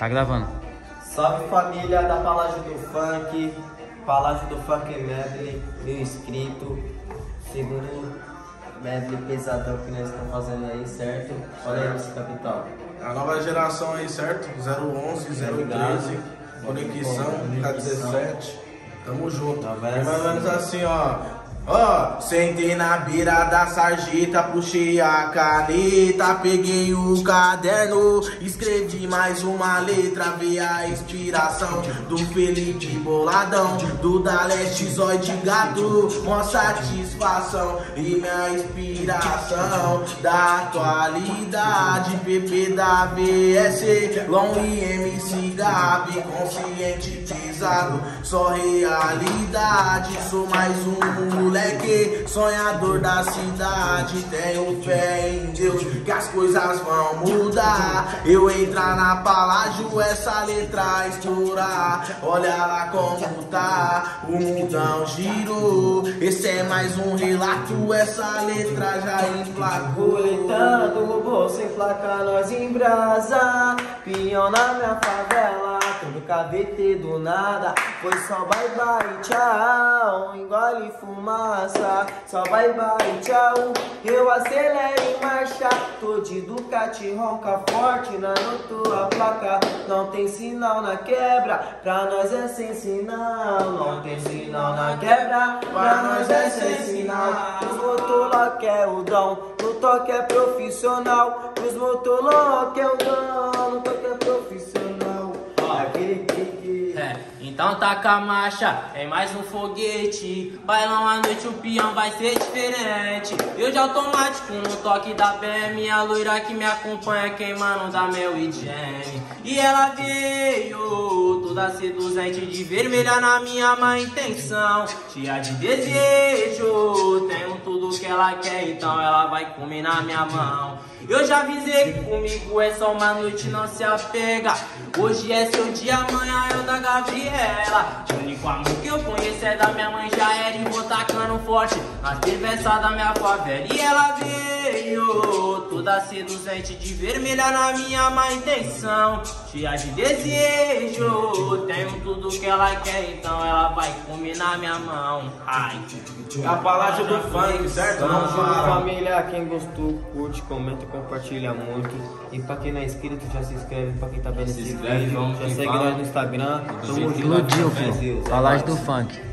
Tá gravando. Salve família da Palácio do Funk, Palácio do Funk Medley, mil inscrito, segundo medley pesadão que nós estamos fazendo aí, certo? Olha aí esse capital. A nova geração aí, certo? 011, 013, Conexão, K17. Tamo junto. Tá É mais ou menos assim, ó. Ó, sentei na beira da sarjeta, puxei a caneta, peguei o caderno, escrevi mais uma letra, vi a inspiração do Felipe Boladão, do Daleste Zói de Gato, mó satisfação e minha inspiração da atualidade, PP da VS, Long e MC Gabi, consciente pesado, só realidade, sou mais um moleque, sonhador da cidade, tenho fé em Deus que as coisas vão mudar. Eu entrar na palágio, essa letra estourar. Olha lá como tá, o mundão girou. Esse é mais um relato, essa letra já emplacou. Coletando robô sem placa, nós em brasa. Pião na minha favela, todo KVT do nada. Foi só bye bye, tchau. Engole fumaça, só bye bye, tchau. Eu acelero em marcha, tô de Ducati, ronca forte na tua placa. Não tem sinal na quebra, pra nós é sem sinal. Não tem sinal na quebra, pra nós é sem sinal. Os motola quer o dom, no toque é profissional. Os motola quer o dom, no toque death. Então taca a marcha, é mais um foguete. Bailão à noite, o peão vai ser diferente. Eu de automático no toque da BM. A loira que me acompanha queimando da Mel e Jenny. E ela veio toda seduzente de vermelha na minha má intenção. Cheia de desejo, tenho tudo que ela quer, então ela vai comer na minha mão. Eu já avisei que comigo é só uma noite, não se apega. Hoje é seu dia, amanhã é o da Gabriela. O único amor que eu conheço é da minha mãe, já era e vou tacando forte nas travessas da minha favela. E ela veio toda seduzente de vermelha na minha má intenção. Cheia de desejo, tenho tudo que ela quer, então ela vai comer na minha mão. Ai. A palácio do funk, certo? Vamos família. Quem gostou, curte, comenta, compartilha muito. E pra quem não é inscrito, já se inscreve. Pra quem tá vendo esse inscreve, vídeo, já segue nós no Instagram. Tamo junto. Explodiu, Brasil, Palácio do funk.